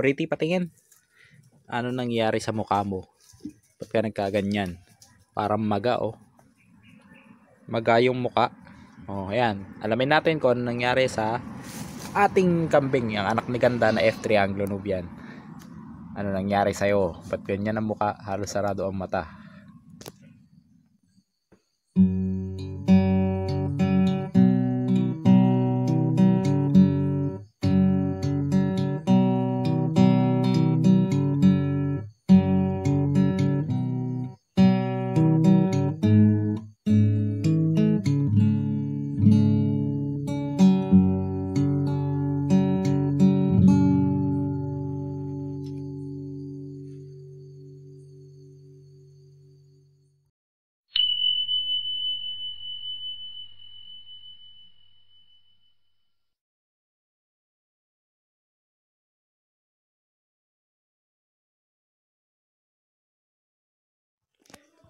Pretty patingin. Ano nangyari sa mukha mo? Ba't ka nagkaganyan? Parang maga oh. Maga yung muka. Oh, ayan. Alamin natin kung ano nangyari sa ating kambing, yung anak ni Ganda na F3 Anglo Nubian. Ano nangyari sa'yo? Ba't ganyan ang muka? Halos sarado ang mata.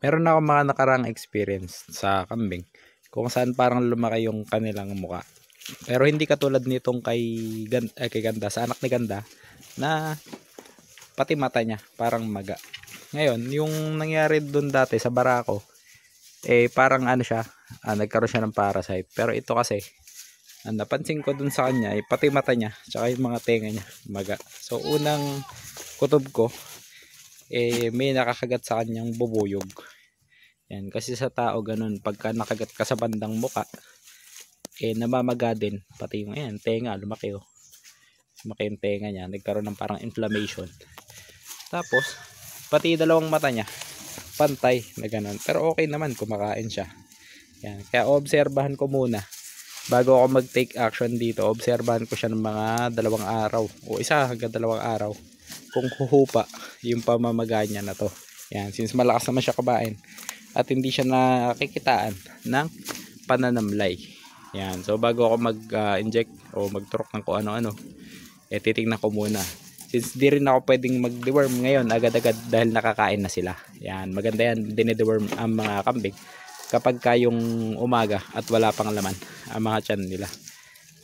Meron ako mga nakarang experience sa kambing kung saan parang lumaki yung kanilang muka. Pero hindi katulad nitong kay, Ganda, eh, kay Ganda, sa anak ni Ganda, na pati mata niya parang maga. Ngayon, yung nangyari doon dati sa barako, eh parang ano siya, ah, nagkaroon siya ng parasite. Pero ito kasi, ang napansin ko dun sa kanya, eh, pati mata niya, tsaka yung mga tenga niya, maga. So, unang kutob ko, eh may nakakagat sa kanyang bubuyog. Yan, kasi sa tao ganun, pagka nakagat ka sa bandang muka, eh namamaga din, pati yung ayan, tenga, lumaki oh. Lumaki yung tenga niya, nagkaroon ng parang inflammation. Tapos, pati dalawang mata niya, pantay na ganun. Pero okay naman, kumakain siya. Yan, kaya obserbahan ko muna bago ako mag-take action dito, obserbahan ko siya ng mga dalawang araw o isa hanggang dalawang araw kung huhupa yung pamamaga niya na to. Yan, since malakas naman siya kabain at hindi siya nakikitaan ng pananamlay. Yan, so bago ako mag-inject o mag-truck ng kung ano-ano, eh titingnan ko muna. Since di rin ako pwedeng mag-deworm ngayon agad-agad dahil nakakain na sila. Yan, maganda yan, dinideworm ang mga kambing kapag ka yung umaga at wala pang laman ang mga tiyan nila.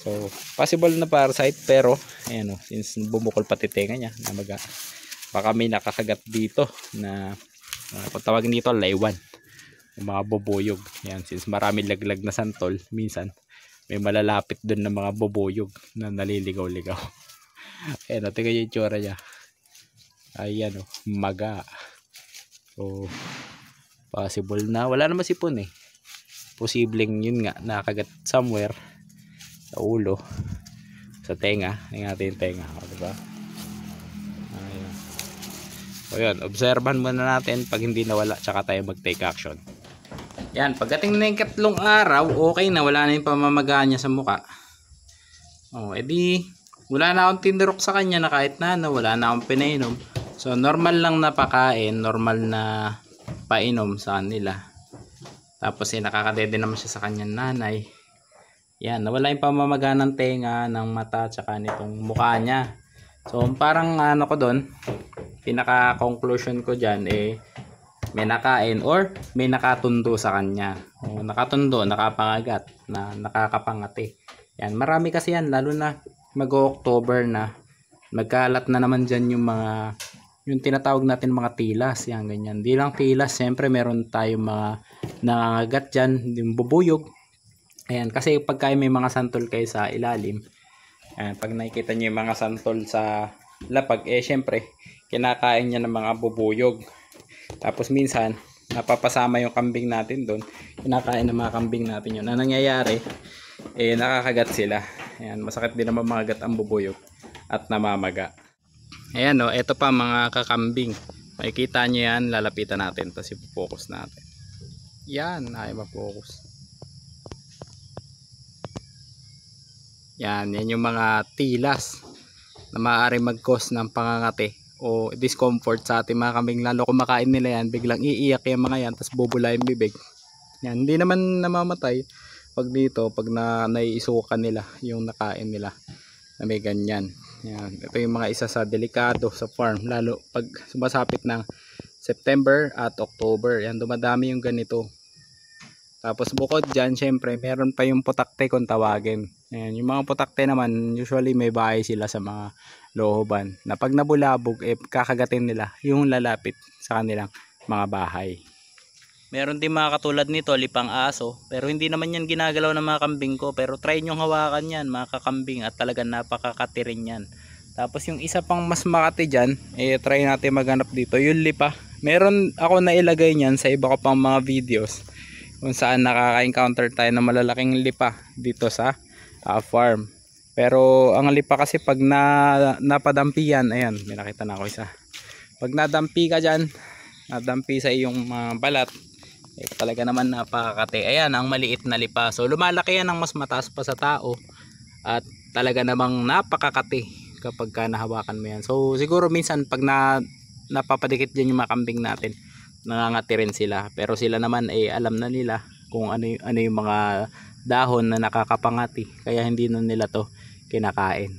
So, possible na parasite pero ayan o, since bumukol pati tenga niya na maga, baka may nakakagat dito na uh, tawagin dito laywan yung mga bubuyog. Yan since marami laglag na santol minsan may malalapit doon ng mga bubuyog na naliligaw-ligaw. Ayan o, tingnan yung itsura niya. Ayan o, maga. So possible na wala naman sipon eh. Posibleng yun nga nakagat somewhere sa ulo sa tenga. Yung tenga o diba? Ayun. So yun obserbahan muna natin pag hindi nawala tsaka tayo mag take action. Yan pagdating na yung katlong araw okay na wala na yung pamamaga niya sa muka oh edi wala na akong tinurok sa kanya na kahit na ano wala na akong pinainom. So normal lang na pakain normal na painom sa kanila. Tapos eh nakakadede naman siya sa kanyang nanay yan, nawala yung pamamaga ng tenga, ng mata, tsaka nitong mukha niya. So, parang ano ko doon, pinaka-conclusion ko dyan, eh, may nakain or may nakatundo sa kanya. O, nakatundo, nakapangagat, na nakakapangati. Yan, marami kasi yan, lalo na mag-October na, magkalat na naman dyan yung mga, yung tinatawag natin mga tilas, yan, ganyan. Di lang tilas, siyempre meron tayong mga nangangagat dyan, yung bubuyog, Ayan, kasi pagka may mga santol kayo sa ilalim, ayan, pag nakikita niyo yung mga santol sa lapag, eh syempre, kinakain niya ng mga bubuyog. Tapos minsan, napapasama yung kambing natin doon, kinakain ng mga kambing natin yun. Ang nangyayari, eh nakakagat sila. Ayan, masakit din naman makagat ang bubuyog at namamaga. Ayan o, oh, ito pa mga kakambing. Makikita nyo yan, lalapitan natin. Tapos ipo-focus natin. Yan, ay ma-focus. Yan, yan yung mga tilas na maaari mag-cause ng pangangati o discomfort sa ating mga kambing lalo kumakain nila yan biglang iiyak yung mga yan tapos bubula yung bibig. Yan hindi naman namamatay pag dito pag na naiisukan nila yung nakain nila na may ganyan. Yan ito yung mga isa sa delikado sa farm lalo pag sumasapit ng September at October. Yan dumadami yung ganito Tapos bukod dyan, syempre, meron pa yung putakte kung tawagin. Ayan, yung mga putakte naman, usually may bahay sila sa mga lohoban. Na pag nabulabog, eh, kakagatin nila yung lalapit sa kanilang mga bahay. Meron din mga katulad nito, lipang aso. Pero hindi naman yan ginagalaw ng mga kambing ko. Pero try nyong hawakan yan, mga kakambing. At talagang napakakatirin yan. Tapos yung isa pang mas makati dyan, eh, try natin maghanap dito. Yung lipa. Meron ako na ilagay niyan sa iba ko pang mga videos kung saan nakaka-encounter tayo ng malalaking lipa dito sa uh, farm. Pero ang lipa kasi pag na, napadampi yan, ayan, may nakita na ako isa. Pag nadampi ka dyan, nadampi sa iyong uh, balat, eh, talaga naman napakakate. Ayan, ang maliit na lipa. So lumalaki yan ng mas mataas pa sa tao. At talaga namang napakakate kapag ka nahawakan mo yan. So siguro minsan pag na, napapadikit dyan yung mga kambing natin, nangangati rin sila. Pero sila naman ay eh, alam na nila kung ano, ano yung mga dahon na nakakapangati. Kaya hindi na nila to kinakain.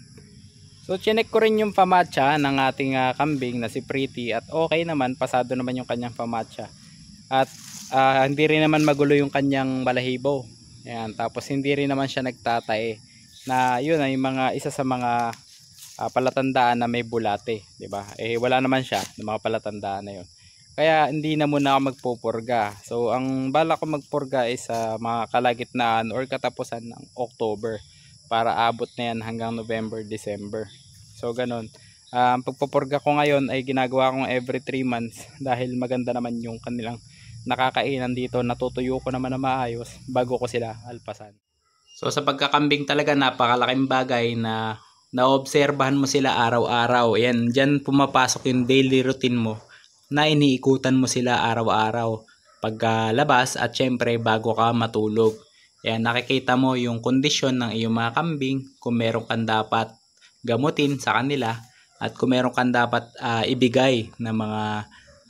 So chinek ko rin yung pamatcha ng ating uh, kambing na si Pretty at okay naman pasado naman yung kanyang pamatcha at uh, hindi rin naman magulo yung kanyang balahibo. Ayan, tapos hindi rin naman siya nagtatae na yun ay mga isa sa mga uh, palatandaan na may bulate, 'di ba? Eh wala naman siya ng mga palatandaan na 'yon. Kaya hindi na muna ako magpupurga. So ang bala ko magpurga is sa uh, mga kalagitnaan or katapusan ng October para abot na yan hanggang November, December. So ganun. Uh, ang pagpupurga ko ngayon ay ginagawa kong every 3 months dahil maganda naman yung kanilang nakakainan dito. Natutuyo ko naman na maayos bago ko sila alpasan. So sa pagkakambing talaga napakalaking bagay na naobserbahan mo sila araw-araw. Yan, dyan pumapasok yung daily routine mo na iniikutan mo sila araw-araw pagkalabas at syempre bago ka matulog. Yan, nakikita mo yung kondisyon ng iyong mga kambing kung meron kang dapat gamutin sa kanila at kung meron kang dapat uh, ibigay ng mga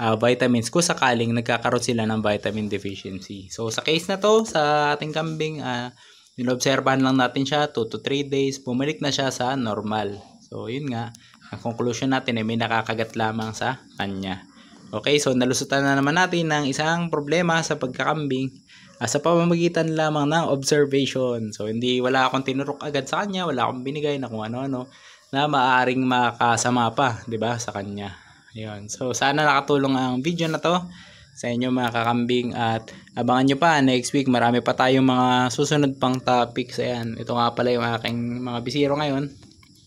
uh, vitamins kung sakaling nagkakaroon sila ng vitamin deficiency. So sa case na to sa ating kambing, uh, inobserbahan lang natin siya 2 to 3 days, bumalik na siya sa normal. So yun nga, ang conclusion natin ay may nakakagat lamang sa kanya. Okay, so nalusutan na naman natin ng isang problema sa pagkakambing uh, sa pamamagitan lamang ng observation. So hindi wala akong tinurok agad sa kanya, wala akong binigay na kung ano-ano na maaaring makasama pa, 'di ba, sa kanya. 'Yon. So sana nakatulong ang video na 'to sa inyo mga kakambing at abangan nyo pa next week marami pa tayong mga susunod pang topics ayan ito nga pala yung aking mga bisiro ngayon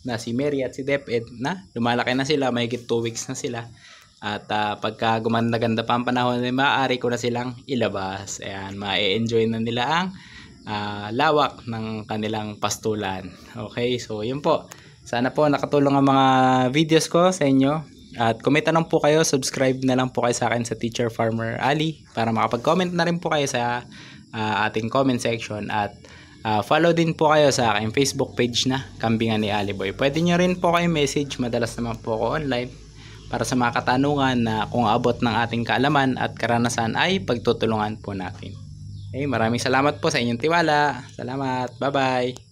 na si Mary at si Deped na lumalaki na sila may 2 weeks na sila at uh, pagka gumanda-ganda pa ang panahon, ay maaari ko na silang ilabas. Ayan, ma-enjoy na nila ang uh, lawak ng kanilang pastulan. Okay, so yun po. Sana po nakatulong ang mga videos ko sa inyo. At kung may tanong po kayo, subscribe na lang po kayo sa akin sa Teacher Farmer Ali para makapag-comment na rin po kayo sa uh, ating comment section. At uh, follow din po kayo sa aking Facebook page na Kambingan ni Ali Boy. Pwede nyo rin po kayo message. Madalas naman po ako online para sa mga katanungan na kung abot ng ating kaalaman at karanasan ay pagtutulungan po natin. Okay, maraming salamat po sa inyong tiwala. Salamat. Bye-bye.